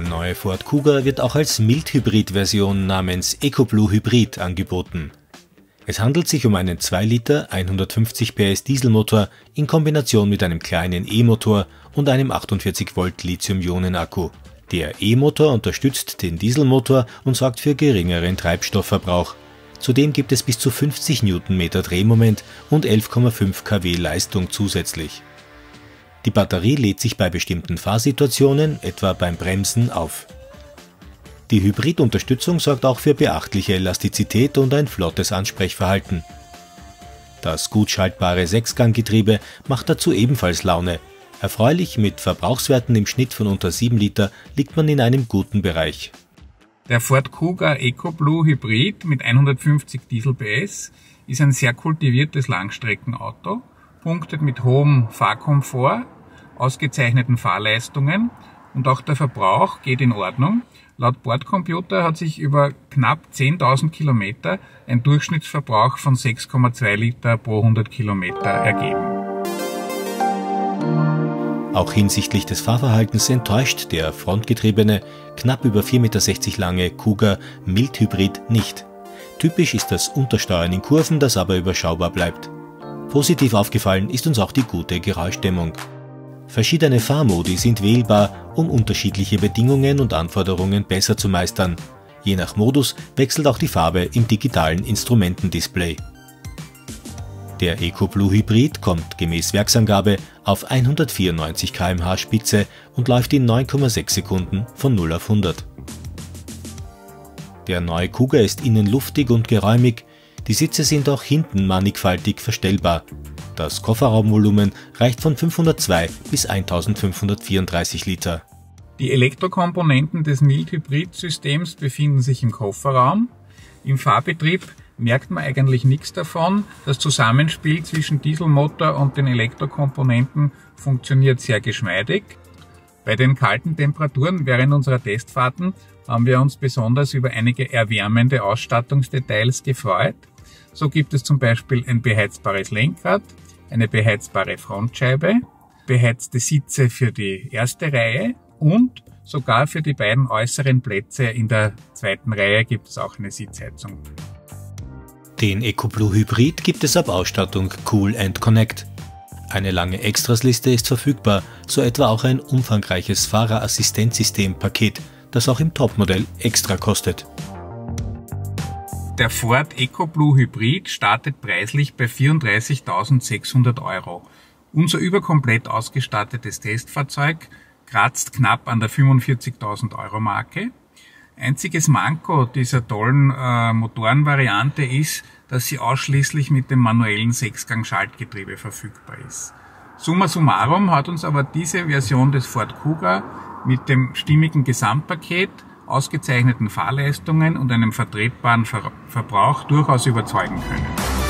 neue Ford Kuga wird auch als Mildhybrid-Version namens EcoBlue Hybrid angeboten. Es handelt sich um einen 2 Liter 150 PS Dieselmotor in Kombination mit einem kleinen E-Motor und einem 48 Volt Lithium-Ionen-Akku. Der E-Motor unterstützt den Dieselmotor und sorgt für geringeren Treibstoffverbrauch. Zudem gibt es bis zu 50 Newtonmeter Drehmoment und 11,5 kW Leistung zusätzlich. Die Batterie lädt sich bei bestimmten Fahrsituationen, etwa beim Bremsen, auf. Die Hybridunterstützung sorgt auch für beachtliche Elastizität und ein flottes Ansprechverhalten. Das gut schaltbare Sechsganggetriebe macht dazu ebenfalls Laune. Erfreulich mit Verbrauchswerten im Schnitt von unter 7 Liter liegt man in einem guten Bereich. Der Ford Kuga EcoBlue Hybrid mit 150 Diesel PS ist ein sehr kultiviertes Langstreckenauto, punktet mit hohem Fahrkomfort, ausgezeichneten Fahrleistungen und auch der Verbrauch geht in Ordnung. Laut Bordcomputer hat sich über knapp 10.000 Kilometer ein Durchschnittsverbrauch von 6,2 Liter pro 100 Kilometer ergeben. Auch hinsichtlich des Fahrverhaltens enttäuscht der frontgetriebene, knapp über 4,60 Meter lange Kuga Mildhybrid nicht. Typisch ist das Untersteuern in Kurven, das aber überschaubar bleibt. Positiv aufgefallen ist uns auch die gute Geräuschdämmung. Verschiedene Fahrmodi sind wählbar, um unterschiedliche Bedingungen und Anforderungen besser zu meistern. Je nach Modus wechselt auch die Farbe im digitalen Instrumentendisplay. Der EcoBlue Hybrid kommt gemäß Werksangabe auf 194 km/h Spitze und läuft in 9,6 Sekunden von 0 auf 100. Der neue Kuga ist innen luftig und geräumig, die Sitze sind auch hinten mannigfaltig verstellbar. Das Kofferraumvolumen reicht von 502 bis 1534 Liter. Die Elektrokomponenten des Mild-Hybrid-Systems befinden sich im Kofferraum. Im Fahrbetrieb merkt man eigentlich nichts davon. Das Zusammenspiel zwischen Dieselmotor und den Elektrokomponenten funktioniert sehr geschmeidig. Bei den kalten Temperaturen während unserer Testfahrten haben wir uns besonders über einige erwärmende Ausstattungsdetails gefreut. So gibt es zum Beispiel ein beheizbares Lenkrad, eine beheizbare Frontscheibe, beheizte Sitze für die erste Reihe und sogar für die beiden äußeren Plätze in der zweiten Reihe gibt es auch eine Sitzheizung. Den EcoBlue Hybrid gibt es ab Ausstattung Cool and Connect. Eine lange Extrasliste ist verfügbar, so etwa auch ein umfangreiches Fahrerassistenzsystem-Paket, das auch im Topmodell extra kostet. Der Ford EcoBlue Hybrid startet preislich bei 34.600 Euro. Unser überkomplett ausgestattetes Testfahrzeug kratzt knapp an der 45.000 Euro Marke. Einziges Manko dieser tollen äh, Motorenvariante ist, dass sie ausschließlich mit dem manuellen Sechsgang-Schaltgetriebe verfügbar ist. Summa summarum hat uns aber diese Version des Ford Kuga mit dem stimmigen Gesamtpaket, ausgezeichneten Fahrleistungen und einem vertretbaren Ver Verbrauch durchaus überzeugen können.